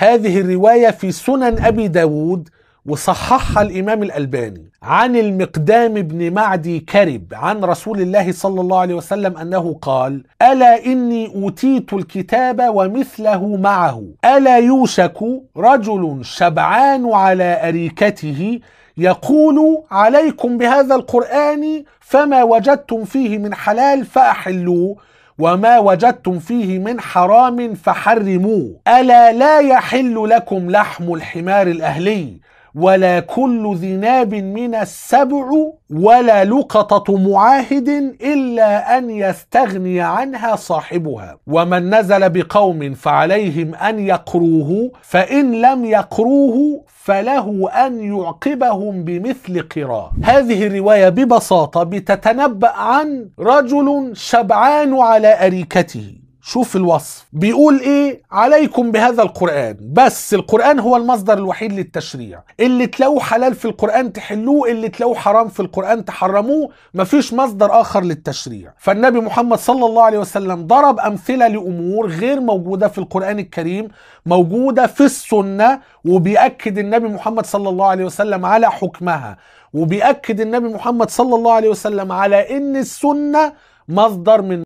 هذه الرواية في سنن أبي داود وصححها الإمام الألباني عن المقدام بن معدي كرب عن رسول الله صلى الله عليه وسلم أنه قال ألا إني أوتيت الكتاب ومثله معه ألا يوشك رجل شبعان على أريكته يقول عليكم بهذا القرآن فما وجدتم فيه من حلال فأحلوه وما وجدتم فيه من حرام فحرموه. ألا لا يحل لكم لحم الحمار الأهلي؟ ولا كل ذي ناب من السبع ولا لقطة معاهد إلا أن يستغني عنها صاحبها. ومن نزل بقوم فعليهم أن يقروه فإن لم يقروه فله أن يعقبهم بمثل قراه. هذه الرواية ببساطة بتتنبأ عن رجل شبعان على أريكته. شوف الوصف. بيقول إيه؟ عليكم بهذا القرآن. بس القرآن هو المصدر الوحيد للتشريع. اللي تلاقوه حلال في القرآن تحلوه اللي تلاقوه حرام في القرآن تحرموه. مفيش مصدر آخر للتشريع. فالنبي محمد صلى الله عليه وسلم ضرب أمثلة لأمور غير موجودة في القرآن الكريم موجودة في السنة وبيأكد النبي محمد صلى الله عليه وسلم على حكمها. وبيأكد النبي محمد صلى الله عليه وسلم على إن السنة مصدر من